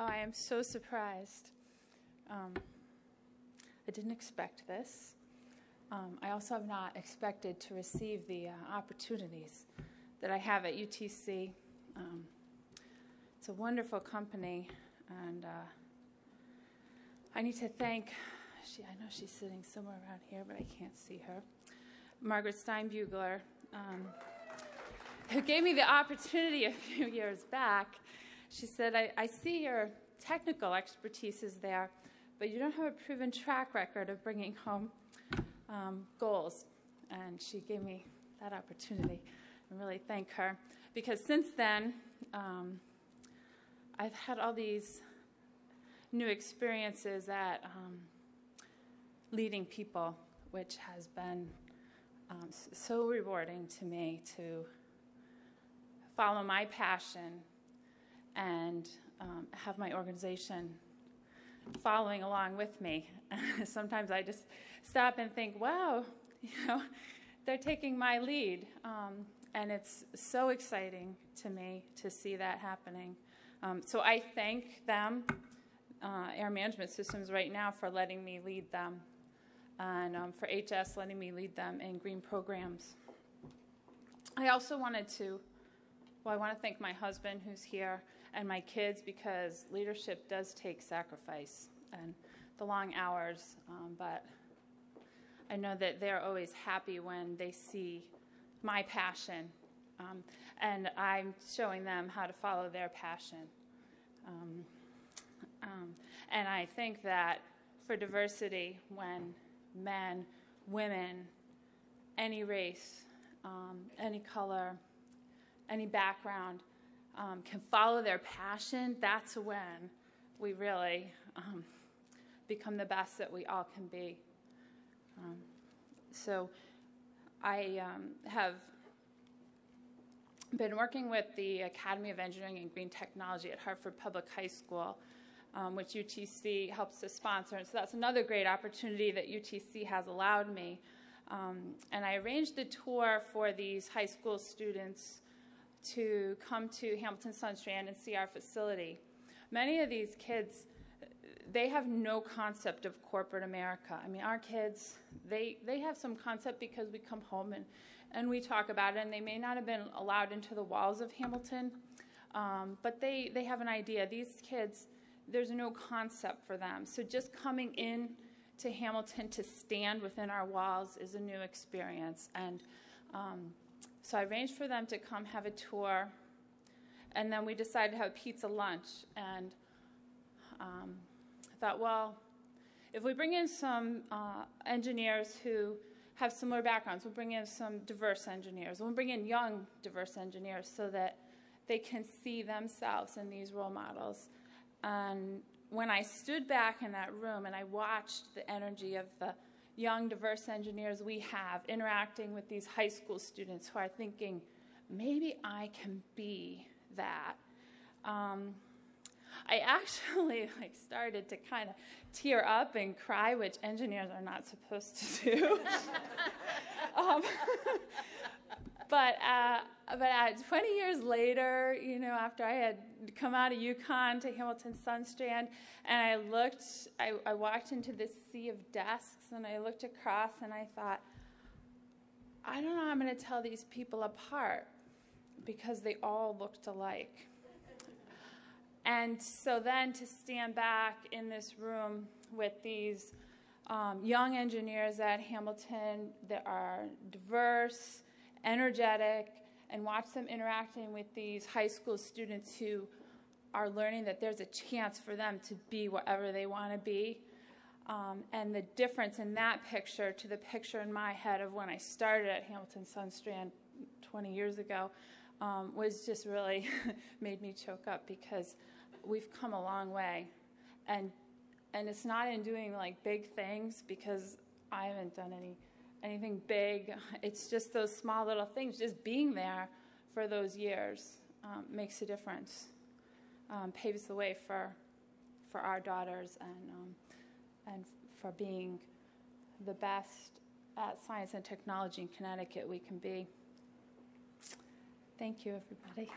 Oh, I am so surprised. Um, I didn't expect this. Um, I also have not expected to receive the uh, opportunities that I have at UTC. Um, it's a wonderful company, and uh, I need to thank. She, I know she's sitting somewhere around here, but I can't see her. Margaret Steinbugler, um, who gave me the opportunity a few years back. She said, I, I see your technical expertise is there, but you don't have a proven track record of bringing home um, goals. And she gave me that opportunity. and really thank her. Because since then, um, I've had all these new experiences at um, leading people, which has been um, so rewarding to me to follow my passion and um, have my organization following along with me. Sometimes I just stop and think, wow, you know, they're taking my lead. Um, and it's so exciting to me to see that happening. Um, so I thank them, uh, Air Management Systems, right now for letting me lead them, and um, for HS letting me lead them in green programs. I also wanted to, well, I want to thank my husband who's here and my kids because leadership does take sacrifice and the long hours, um, but I know that they're always happy when they see my passion um, and I'm showing them how to follow their passion. Um, um, and I think that for diversity, when men, women, any race, um, any color, any background um, can follow their passion, that's when we really um, become the best that we all can be. Um, so I um, have been working with the Academy of Engineering and Green Technology at Hartford Public High School, um, which UTC helps to sponsor. And so that's another great opportunity that UTC has allowed me. Um, and I arranged a tour for these high school students to come to Hamilton Sundstrand and see our facility. Many of these kids, they have no concept of corporate America. I mean, our kids, they, they have some concept because we come home and, and we talk about it, and they may not have been allowed into the walls of Hamilton, um, but they, they have an idea. These kids, there's no concept for them. So just coming in to Hamilton to stand within our walls is a new experience. And um, so I arranged for them to come have a tour, and then we decided to have a pizza lunch. And um, I thought, well, if we bring in some uh, engineers who have similar backgrounds, we'll bring in some diverse engineers, we'll bring in young, diverse engineers so that they can see themselves in these role models. And when I stood back in that room and I watched the energy of the young, diverse engineers we have interacting with these high school students who are thinking, maybe I can be that. Um, I actually like started to kind of tear up and cry, which engineers are not supposed to do. um, but uh, but uh, 20 years later, you know, after I had come out of UConn to Hamilton Sundstrand, and I looked, I, I walked into this sea of desks, and I looked across, and I thought, I don't know I'm going to tell these people apart because they all looked alike. And so then to stand back in this room with these um, young engineers at Hamilton that are diverse, energetic, and watch them interacting with these high school students who are learning that there's a chance for them to be whatever they want to be. Um, and the difference in that picture to the picture in my head of when I started at Hamilton Sundstrand 20 years ago um, was just really made me choke up because we've come a long way. And, and it's not in doing like big things because I haven't done any anything big. It's just those small little things. Just being there for those years um, makes a difference, um, paves the way for for our daughters and um, and for being the best at science and technology in Connecticut we can be. Thank you, everybody.